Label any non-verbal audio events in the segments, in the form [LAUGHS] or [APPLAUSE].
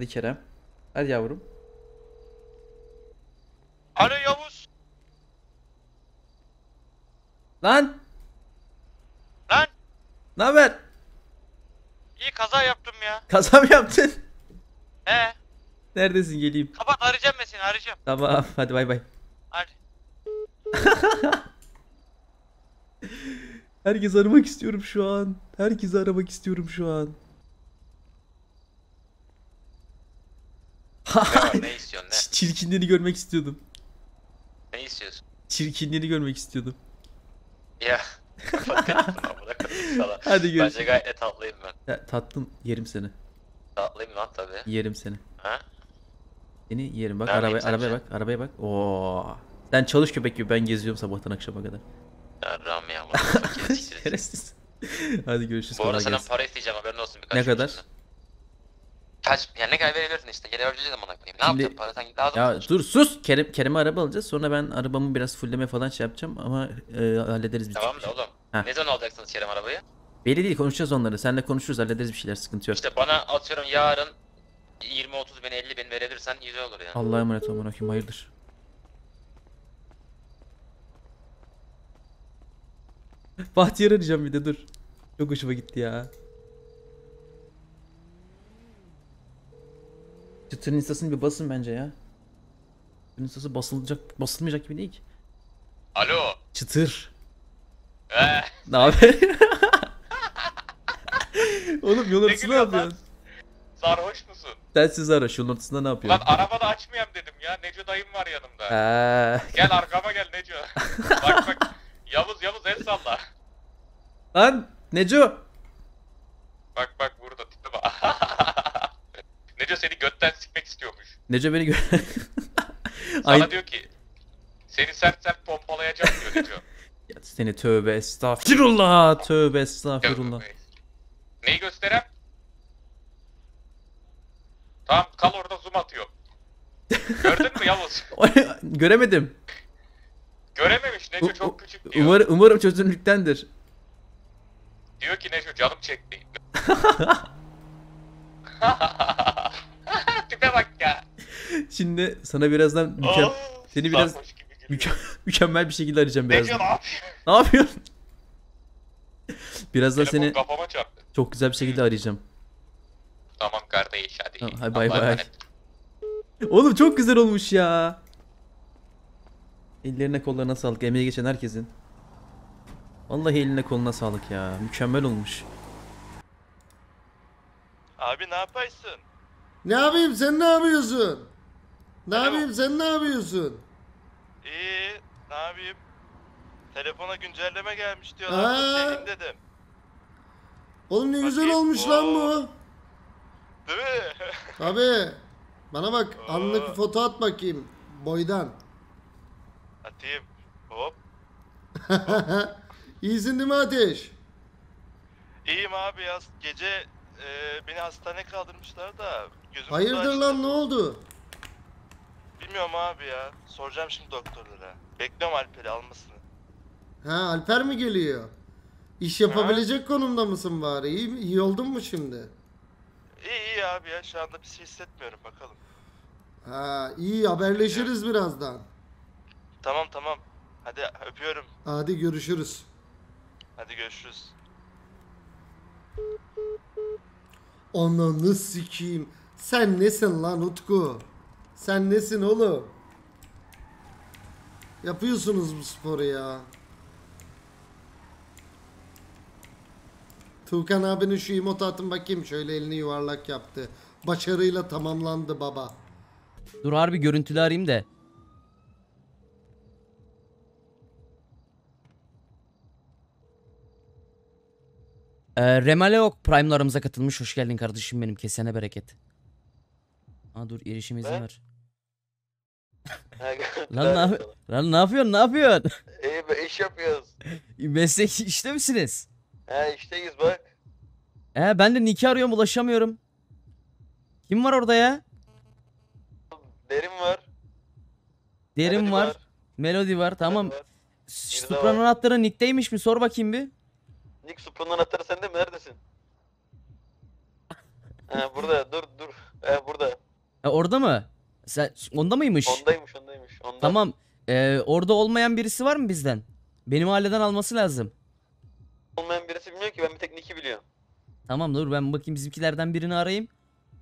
Hadi Kerem. Hadi yavrum. Alo Yavuz. Lan! Lan Ne haber? iyi kaza yaptım ya. Kaza mı yaptın? He. Neredesin geleyim. Kapat arayacağım ben seni arayacağım. Tamam hadi bay bay. Hadi. [LAUGHS] Herkes aramak istiyorum şu an. Herkesi aramak istiyorum şu an. Ne ne istiyorsun Ç- Çirkinliğini görmek istiyordum. ne? Ne istiyorsun? Çirkinliğini görmek istiyordum. Ya. [LAUGHS] Hadi Bence görüşürüz. gayet de tatlıyım ben. Ya, tatlım yerim seni. Tatlıyım lan tabii. Yerim seni. Ha? Seni yerim bak Neredeyim arabaya, bak arabaya bak. Oo. Sen çalış köpek gibi ben geziyorum sabahtan akşama kadar. Yarram ya. [LAUGHS] Şerefsiz. Hadi görüşürüz. Bu arada senden para isteyeceğim haberin olsun birkaç Ne kadar? içinde. Kaç? Yani ne kadar verebilirsin işte. Geri ödeyeceğiz amına koyayım. Ne Şimdi- yapacaksın para sanki lazım Ya olur. dur sus. Kerem Kerem'e araba alacağız. Sonra ben arabamı biraz fulleme falan şey yapacağım ama e, hallederiz biz. Tamam da oğlum. Ha. Ne zaman alacaksınız Kerem arabayı? Belli değil konuşacağız onları. Seninle konuşuruz hallederiz bir şeyler sıkıntı yok. İşte bana atıyorum yarın 20-30 bin 50 bin verebilirsen güzel olur ya. Allah'a emanet olun bakayım hayırdır. [LAUGHS] Bahtiyar arayacağım bir de dur. Çok hoşuma gitti ya. Çıtırın instasını bir basın bence ya. Çıtırın instası basılacak, basılmayacak gibi değil ki. Alo. Çıtır. Eh. Ne haber? [LAUGHS] Oğlum yol ortasında ne lan? yapıyorsun? Sarhoş musun? Sen sizi ara şu yolun ortasında ne Lan yapıyorsun? arabada açmayayım dedim ya. Neco dayım var yanımda. Eee, Gel arkama gel Neco. [LAUGHS] bak bak. Yavuz Yavuz el salla. Lan Neco. Bak bak. Neco seni götten istiyormuş. Neco beni gör. [LAUGHS] Sana Ay diyor ki seni sert sert pompalayacağım diyor Neco. [LAUGHS] Ya seni tövbe estağfirullah. Tövbe estağfirullah. Neyi gösterem? Tamam kal orada zoom atıyorum. Gördün mü Yavuz? [LAUGHS] Göremedim. Görememiş Neco çok küçük diyor. Umarım, umarım çözünürlüktendir. Diyor ki Neco canım çekti. Tipe bak. Şimdi sana birazdan mükem- Aa, seni biraz müke- [LAUGHS] mükemmel bir şekilde arayacağım birazdan. ne yapıyor? Ne yapıyorsun? Birazdan Telefon seni kafama çarptı. çok güzel bir şekilde arayacağım. Tamam kardeş hadi. Tamam, hadi bay Allah'a bay. emanet. Oğlum çok güzel olmuş ya. Ellerine kollarına sağlık. Emeği geçen herkesin. Vallahi eline koluna sağlık ya. Mükemmel olmuş. Abi ne yaparsın? Ne yapayım sen ne yapıyorsun? Ne Alo. yapayım sen ne yapıyorsun? İyi ne yapayım? Telefona güncelleme gelmiş Aa. diyorlar. dedim. Oğlum ne güzel Bakayım. olmuş lan Oo. bu. Değil mi? [LAUGHS] Abi bana bak Oo. anlık foto at bakayım boydan. Atayım. Hop. [LAUGHS] İyisin değil mi Ateş? İyiyim abi ya. Gece e, beni hastaneye kaldırmışlar da. Gözüm Hayırdır açtı. lan ne oldu? Bilmiyorum abi ya. Soracağım şimdi doktorlara. Bekliyorum Alper'i almasını. Ha Alper mi geliyor? İş yapabilecek konumda mısın bari? İyi, iyi oldun mu şimdi? İyi iyi abi ya. Şu anda bir şey hissetmiyorum. Bakalım. Ha iyi haberleşiriz birazdan. Tamam tamam. Hadi öpüyorum. Hadi görüşürüz. Hadi görüşürüz. Ananı sikeyim. Sen nesin lan Utku? Sen nesin oğlum? Yapıyorsunuz bu sporu ya. Tuğkan abinin şu emote atın bakayım. Şöyle elini yuvarlak yaptı. Başarıyla tamamlandı baba. Dur harbi görüntülü arayayım da. Ee, Remaleok Prime'larımıza katılmış. Hoş geldin kardeşim benim. Kesene bereket. Aa dur erişim izin Ne? ver. Lan ne, yap- Lan ne yapıyorsun? Ne yapıyorsun? İyi be iş yapıyoruz. Meslek işte misiniz? He işteyiz bak. Ee, ben de Nick'i arıyorum ulaşamıyorum. Kim var orada ya? Derin var. Derin Melody var. Melody var. Tamam. Var. Şş, Mirza Supra'nın var. anahtarı Nick'teymiş mi? Sor bakayım bir. Nick Supra'nın anahtarı sende mi? Neredesin? [LAUGHS] ha burada dur dur. Ee, burada. E, orada mı? Sen onda mıymış? Ondaymış ondaymış. Onda. Tamam. E, orada olmayan birisi var mı bizden? Benim mahalleden alması lazım. Olmayan birisi bilmiyor ki ben bir tek Nick'i biliyorum. Tamam dur ben bakayım bizimkilerden birini arayayım.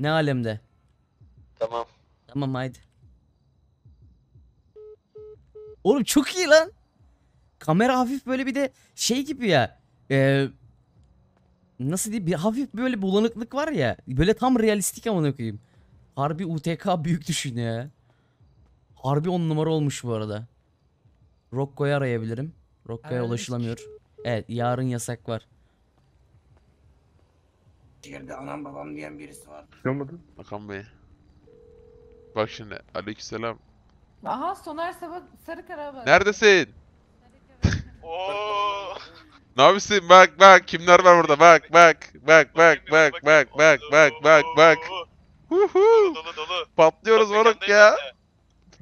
Ne alemde? Tamam. Tamam haydi. Oğlum çok iyi lan. Kamera hafif böyle bir de şey gibi ya. E, nasıl diyeyim? Bir hafif böyle bulanıklık var ya. Böyle tam realistik amına koyayım. Harbi UTK büyük düşün ya. Harbi on numara olmuş bu arada. Rocco'yu arayabilirim. Rocco'ya ulaşılamıyor. Evet yarın yasak var. Şehirde anam babam diyen birisi var. Hakan Bey. Bak şimdi aleykümselam. Aha Soner Sabah Sarı Karabağ. Neredesin? [LAUGHS] Ne yapıyorsun? Bak bak kimler var burada? Bak bak bak bak bak bak bak bak bak bak. Huhu. Dolu dolu. Patlıyoruz Bak, moruk mekandayım ya. ben de.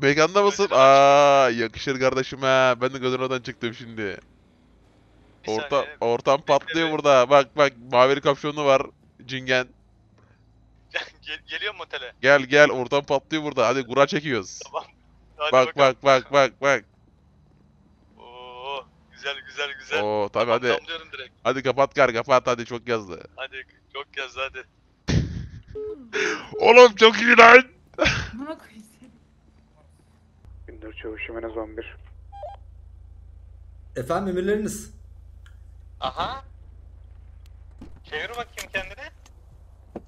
Mekanda mısın? Aa yakışır kardeşim ha. Ben de Gazino'dan çıktım şimdi. Bir Orta, saniye. ortam patlıyor be. burada. Bak bak maveri kapşonu var. Cingen. Gel, geliyor mu otele? Gel gel ortam patlıyor burada. Hadi kura çekiyoruz. Hadi Bak bakalım. bak bak bak bak. Oo, güzel güzel güzel. Oo tabii hadi. Damlıyorum direkt. Hadi kapat kar kapat hadi çok yazdı. Hadi çok yaz hadi. Oğlum çok iyi lan. Buna koyayım. Gündür çavuşum en az 11. Efendim emirleriniz. Aha. Çevir bakayım kendini.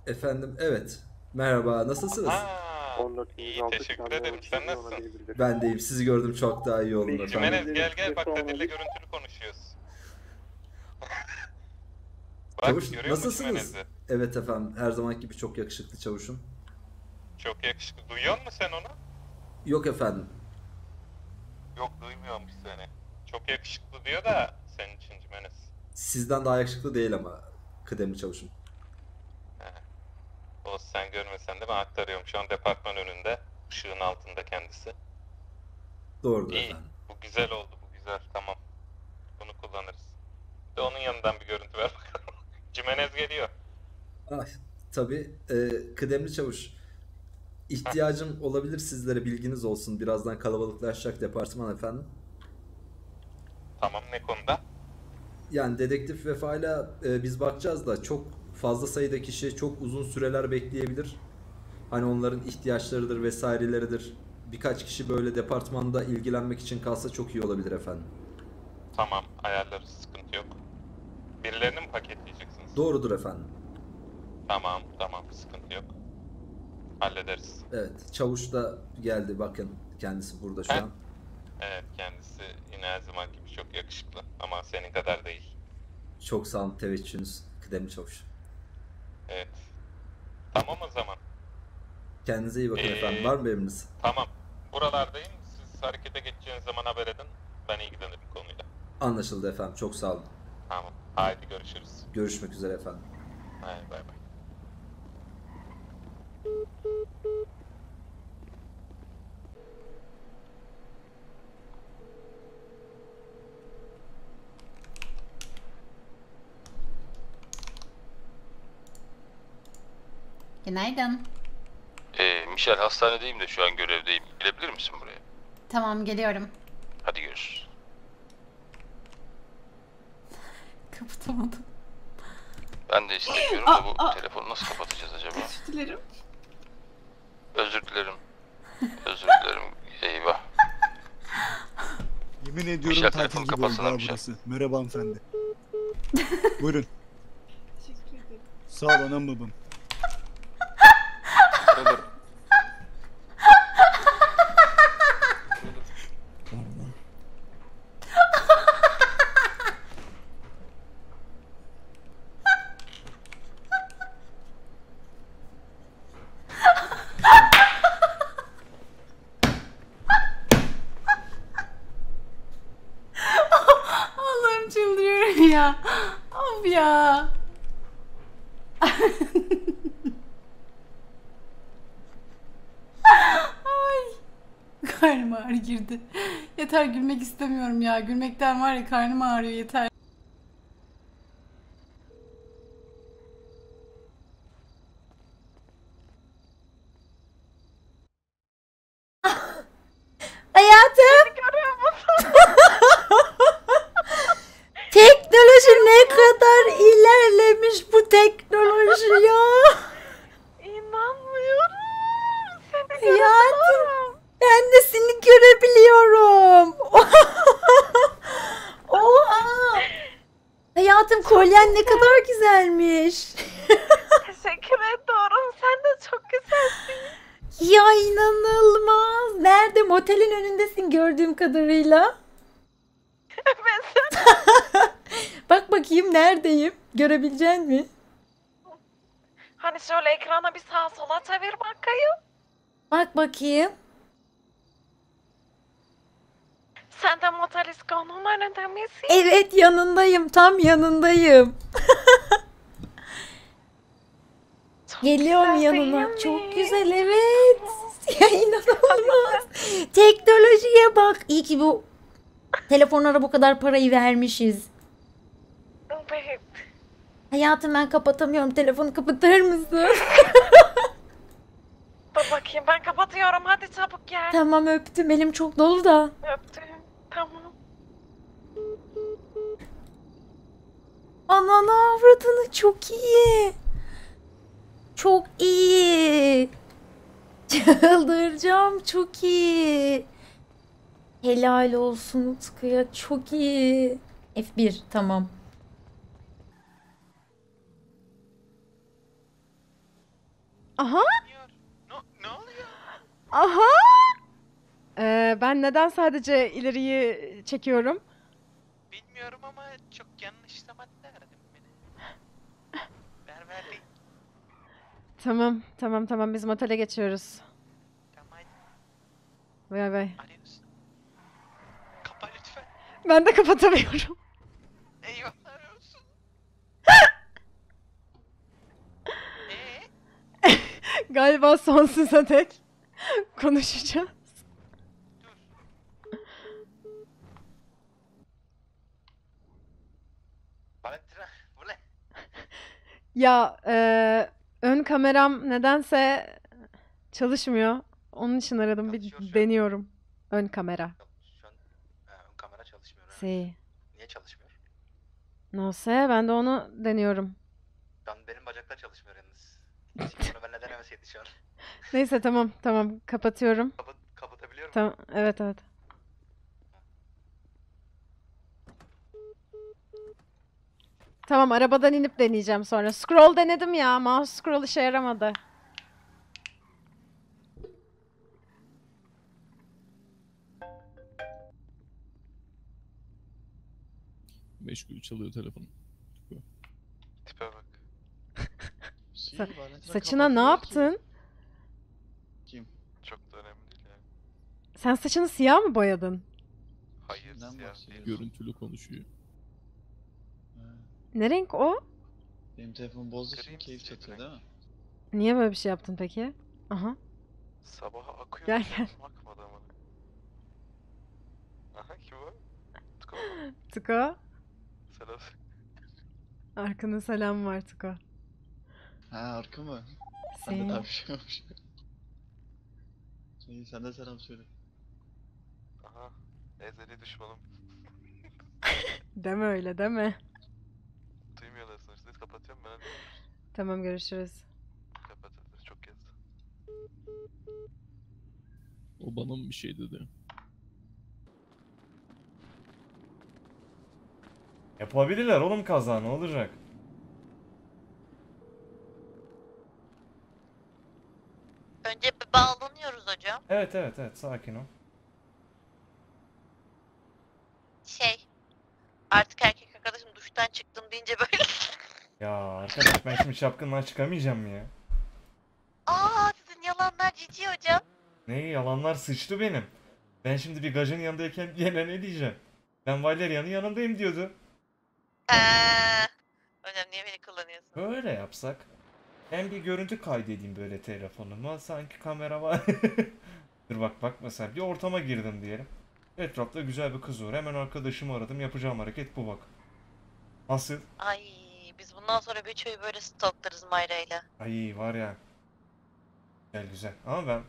Efendim evet. Merhaba nasılsınız? Ha. 14 iyi, teşekkür ederim. Sen nasılsın? Ben deyim sizi gördüm çok daha iyi oldum efendim. Jimenez gel gel bak Kadir'le görüntülü konuşuyoruz. bak Çavuş, görüyor musun nasılsınız? Jimenez'i? Evet efendim her zaman gibi çok yakışıklı çavuşum. Çok yakışıklı. Duyuyor musun sen onu? Yok efendim. Yok duymuyormuş seni. Çok yakışıklı diyor da senin için Jimenez. Sizden daha yakışıklı değil ama kıdemli çavuşum. O sen görmesen de ben aktarıyorum. Şu an departman önünde. Işığın altında kendisi. Doğrudur İyi. efendim. Bu güzel oldu. Bu güzel. Tamam. Bunu kullanırız. Bir de onun yanından bir görüntü ver bakalım. Jimenez geliyor. Ay, [LAUGHS] tabii e, kıdemli çavuş. İhtiyacım olabilir sizlere bilginiz olsun. Birazdan kalabalıklaşacak departman efendim. Tamam ne konuda? Yani dedektif vefayla e, biz bakacağız da çok fazla sayıda kişi çok uzun süreler bekleyebilir. Hani onların ihtiyaçlarıdır vesaireleridir. Birkaç kişi böyle departmanda ilgilenmek için kalsa çok iyi olabilir efendim. Tamam ayarlarız. Sıkıntı yok. Birilerini mi paketleyeceksiniz? Doğrudur efendim. Tamam tamam. Sıkıntı yok. Hallederiz. Evet, çavuş da geldi bakın kendisi burada şu He? an. Evet kendisi yine her zaman gibi çok yakışıklı. Ama senin kadar değil. Çok sağ olun teveccühünüz kıdemli çavuş. Evet. Tamam o zaman. Kendinize iyi bakın Ee, efendim. Var mı emriniz? Tamam. Buralardayım. Siz harekete geçeceğiniz zaman haber edin. Ben ilgilenirim konuyla. Anlaşıldı efendim. Çok sağ olun. Tamam. Haydi görüşürüz. Görüşmek üzere efendim. Haydi bay bay. Günaydın. Ee, Michel hastanedeyim de şu an görevdeyim. Gelebilir misin buraya? Tamam geliyorum. Hadi görüşürüz. [LAUGHS] Kapatamadım. Ben de istemiyorum da bu telefonu nasıl kapatacağız acaba? Özür dilerim. Özür dilerim. Özür dilerim. [LAUGHS] Eyvah. Yemin ediyorum Michel, tatil telefonu gibi oldu kapatsana ha Michel. burası. Merhaba hanımefendi. [LAUGHS] Buyurun. Teşekkür ederim. Sağ ol anam babam. Allah'ım çıldırıyorum ya. Of ya. Ay. Karnım ağrı girdi. Yeter gülmek istemiyorum ya. Gülmekten var ya karnım ağrıyor yeter. bu teknoloji ya. İnanmıyorum. Seni Hayatım ben de seni görebiliyorum. Oha. Hayatım kolyen ne kadar güzelmiş. Teşekkür ediyorum. Sen de çok güzelsin. Ya inanılmaz. Nerede? Motelin önündesin gördüğüm kadarıyla. Evet. [LAUGHS] Bak bakayım neredeyim? Görebilecek mi? Hani şöyle ekrana bir sağa sola çevir bakayım. Bak bakayım. Sen de Motel İsko'nun önünde misin? Evet yanındayım. Tam yanındayım. [LAUGHS] Geliyorum yanına. Çok güzel evet. [LAUGHS] Ya inanılmaz. Teknolojiye bak. İyi ki bu telefonlara bu kadar parayı vermişiz. Hayatım ben kapatamıyorum. Telefonu kapatır mısın? [LAUGHS] Dur bakayım ben kapatıyorum. Hadi çabuk gel. tamam öptüm. Elim çok dolu da. Öptüm. Tamam. Ananı avradını çok iyi. Çok iyi. Çıldıracağım çok iyi. Helal olsun Utku'ya çok iyi. F1 tamam. Aha. Aha. Ee, ben neden sadece ileriyi çekiyorum? Bilmiyorum ama çok yanlış zaman derdim beni. Ver ver değil. Tamam, tamam, tamam. Biz motele geçiyoruz. Tamam Bay bay. arıyoruz. Kapa lütfen. Ben de kapatamıyorum. Olsun. [LAUGHS] Galiba sonsuza dek konuşacağız. Ya e, ön kameram nedense çalışmıyor. Onun için aradım. Bir Çalışıyor şu an. deniyorum. Ön kamera. Şu an ha, ön kamera çalışmıyor. Si. Niye çalışmıyor? No sé, ben de onu deniyorum. Şu an benim bacaklar çalışmıyor yalnız. Hiç Bunu ben neden demeseydi şu an. Neyse tamam tamam kapatıyorum. Kapat, kapatabiliyor muyum? Tamam evet evet. Tamam arabadan inip deneyeceğim sonra. Scroll denedim ya. Mouse scroll işe yaramadı. Meşgul çalıyor telefon. Tipe bak. [LAUGHS] Sa- saçına ne yaptın? Çok da önemli değil yani. Sen saçını siyah mı boyadın? Hayır siyah değil. Görüntülü konuşuyor. Ne renk o? Benim telefon bozdu Kırayım keyif size direkt. değil mi? Niye böyle bir şey yaptın peki? Aha. Sabaha akıyor. Gel, gel. Akmadı ama. Aha kim o? Tuko. [LAUGHS] Tuko. Selam. Arkana selam var Tuko. Ha arka mı? Ben Senin. de tavşanmış. İyi sen de selam söyle. Aha. Ezeli düşmanım. Deme öyle deme. Kapatıyorum ben. Tamam görüşürüz. Kapat hadi. Çok yazdı. O bana mı bir şey dedi? Yapabilirler oğlum kaza ne olacak? Önce bir bağlanıyoruz hocam. Evet evet evet sakin ol. Şey. Artık erkek arkadaşım duştan böyle. Ya arkadaş ben şimdi şapkından çıkamayacağım mı ya? Aa sizin yalanlar cici hocam. Ne yalanlar sıçtı benim. Ben şimdi bir gajın yanındayken [LAUGHS] yine ne diyeceğim? Ben Valerian'ın yanındayım diyordu. Eee. Hocam niye beni kullanıyorsun? Böyle yapsak. Ben bir görüntü kaydedeyim böyle telefonuma. Sanki kamera var. [LAUGHS] Dur bak bak mesela bir ortama girdim diyelim. Etrafta güzel bir kız var. Hemen arkadaşımı aradım. Yapacağım hareket bu bak. Nasıl? Ay biz bundan sonra Beço'yu böyle stalklarız Mayra'yla. Ay var ya. Güzel güzel. Ama ben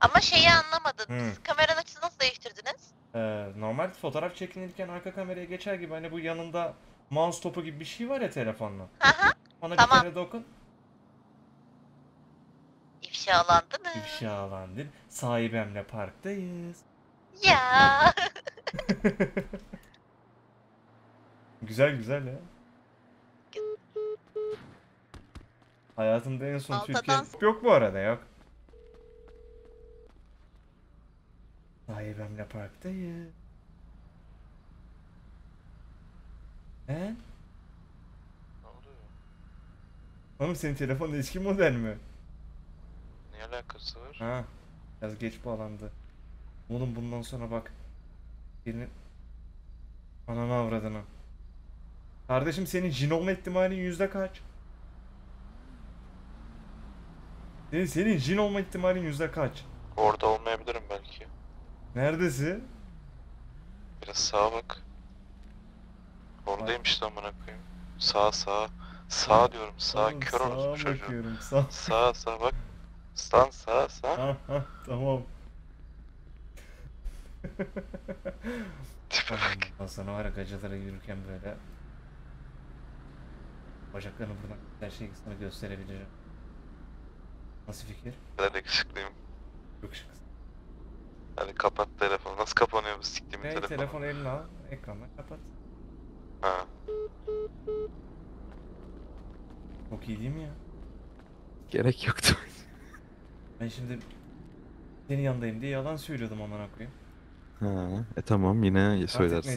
Ama şeyi anlamadım. Hı. Siz kameranın açısını nasıl değiştirdiniz? Ee, normal fotoğraf çekinirken arka kameraya geçer gibi hani bu yanında mouse topu gibi bir şey var ya telefonla. Aha. Ona Tamam. bir kere dokun. İfşalandınız. İfşalandır. Sahibemle parktayız. Ya. [LAUGHS] Güzel güzel ya. Hayatımda en son Alta Türkiye... Yok bu arada yok. Sahibemle parktayız. He? Ne oluyor? Oğlum senin telefonun eski model mi? Ne alakası var? Ha. Biraz geç bağlandı. Oğlum bundan sonra bak. Birinin... Ananı avradını. Kardeşim senin jin olma ihtimalin yüzde kaç? Senin, senin jin olma ihtimalin yüzde kaç? Orada olmayabilirim belki. Neredesin? Biraz sağa bak. Oradayım işte amına koyayım. Sağ sağ. Sağ diyorum sağ Oğlum kör sağa orospu çocuğu. sağ. Sağ sağ bak. Sağ sağ sağ. Ha ha tamam. [LAUGHS] Tipe bak. Sonra var ya yürürken böyle bacaklarını buradan her şeyi sana gösterebileceğim. Nasıl fikir? Ben yakışıklıyım. Çok şık. Hadi kapat telefonu. Nasıl kapanıyor bu siktiğimin Hey, telefonu? telefonu eline al, ekrandan kapat. Ha. Çok iyi değil mi ya? Gerek yoktu. [LAUGHS] Ben şimdi senin yanındayım diye yalan söylüyordum amına koyayım. Ha, e tamam yine söylersin.